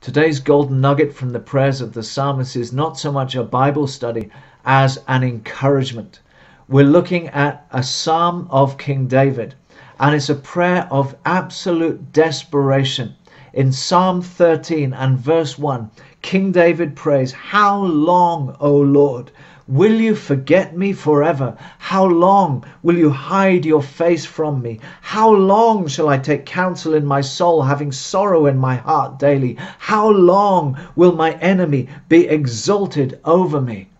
Today's golden nugget from the prayers of the psalmist is not so much a Bible study as an encouragement. We're looking at a psalm of King David, and it's a prayer of absolute desperation. In Psalm 13 and verse 1, King David prays, How long, O Lord, Will you forget me forever? How long will you hide your face from me? How long shall I take counsel in my soul, having sorrow in my heart daily? How long will my enemy be exalted over me?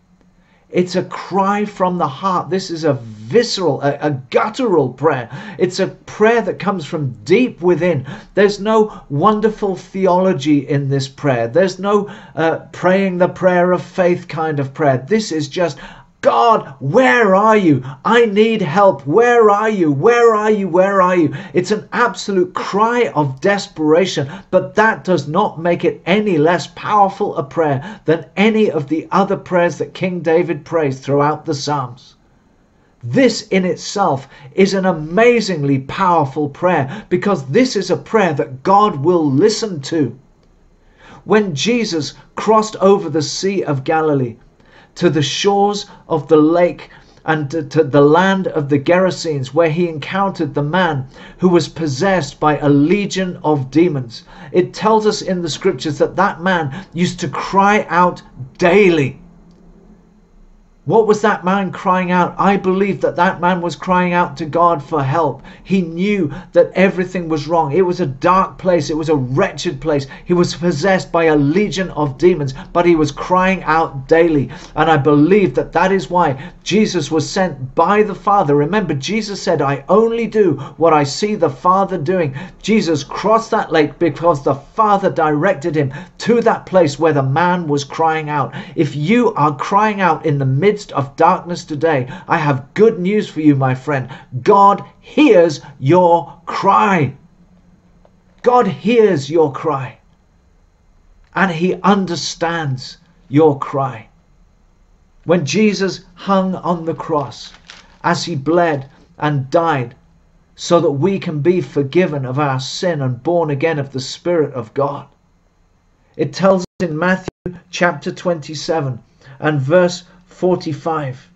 It's a cry from the heart. This is a visceral, a, a, guttural prayer. It's a prayer that comes from deep within. There's no wonderful theology in this prayer. There's no uh, praying the prayer of faith kind of prayer. This is just, God, where are you? I need help. Where are you? Where are you? Where are you? It's an absolute cry of desperation, but that does not make it any less powerful a prayer than any of the other prayers that King David prays throughout the Psalms. This in itself is an amazingly powerful prayer because this is a prayer that God will listen to. When Jesus crossed over the Sea of Galilee, to the shores of the lake and to, to, the land of the Gerasenes, where he encountered the man who was possessed by a legion of demons. It tells us in the scriptures that that man used to cry out daily what was that man crying out? I believe that that man was crying out to God for help. He knew that everything was wrong. It was a dark place. It was a wretched place. He was possessed by a legion of demons, but he was crying out daily. And I believe that that is why Jesus was sent by the Father. Remember, Jesus said, I only do what I see the Father doing. Jesus crossed that lake because the Father directed him to that place where the man was crying out. If you are crying out in the midst midst of darkness today, I have good news for you, my friend. God hears your cry. God hears your cry. And he understands your cry. When Jesus hung on the cross, as he bled and died, so that we can be forgiven of our sin and born again of the Spirit of God. It tells us in Matthew chapter 27 and verse 45.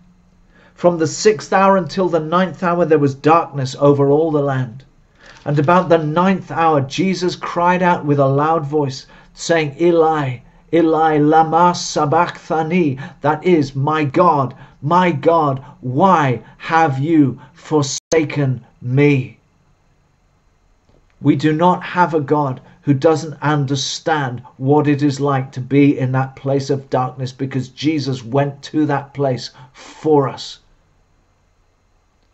From the sixth hour until the ninth hour there was darkness over all the land. And about the ninth hour Jesus cried out with a loud voice, saying, Eli, Eli, lama sabachthani, that is, my God, my God, why have you forsaken me? We do not have a God who doesn't understand what it is like to be in that place of darkness because Jesus went to that place for us.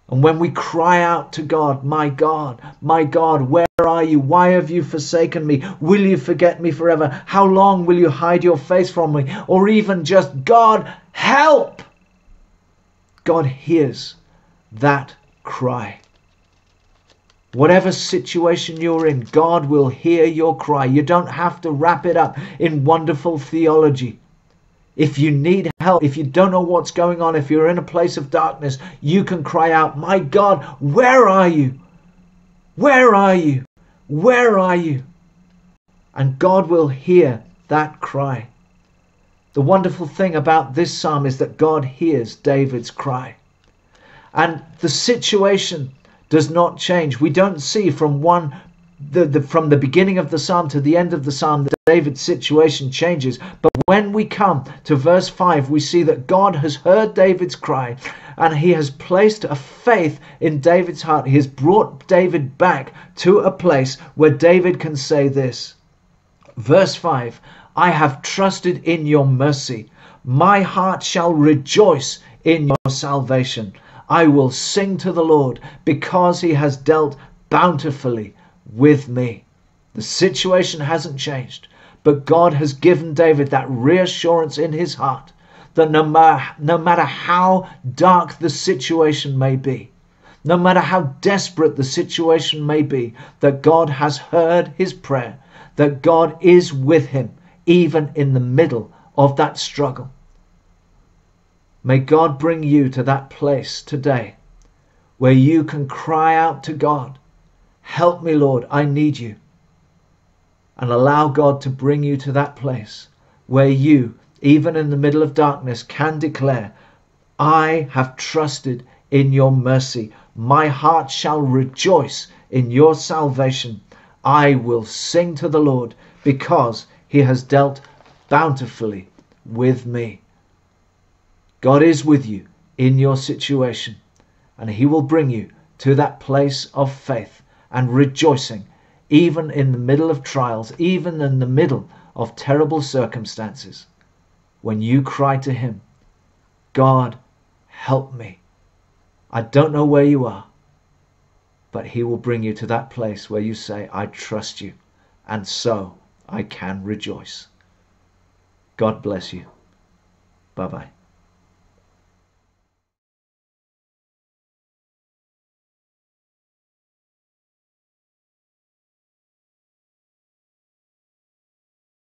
And when we cry out to God, My God, my God, where are you? Why have you forsaken me? Will you forget me forever? How long will you hide your face from me? Or even just, God, help! God hears that cry. Whatever situation you're in, God will hear your cry. You don't have to wrap it up in wonderful theology. If you need help, if you don't know what's going on, if you're in a place of darkness, you can cry out, My God, where are you? Where are you? Where are you? And God will hear that cry. The wonderful thing about this psalm is that God hears David's cry. And the situation does not change. We don't see from one the, the, from the beginning of the psalm to the end of the psalm that David's situation changes. But when we come to verse 5, we see that God has heard David's cry and he has placed a faith in David's heart. He has brought David back to a place where David can say this. Verse 5 I have trusted in your mercy. My heart shall rejoice in your salvation. I will sing to the Lord because he has dealt bountifully with me. The situation hasn't changed, but God has given David that reassurance in his heart that no matter, no matter how dark the situation may be, no matter how desperate the situation may be, that God has heard his prayer, that God is with him even in the middle of that struggle. May God bring you to that place today where you can cry out to God, Help me, Lord, I need you. and allow God to bring you to that place where you, even in the middle of darkness, can declare, I have trusted in your mercy. My heart shall rejoice in your salvation. I will sing to the Lord because he has dealt bountifully with me. God is with you in your situation, and he will bring you to that place of faith and rejoicing, even in the middle of trials, even in the middle of terrible circumstances. When you cry to him, God, help me. I don't know where you are, but he will bring you to that place where you say, I trust you, and so I can rejoice. God bless you. Bye bye.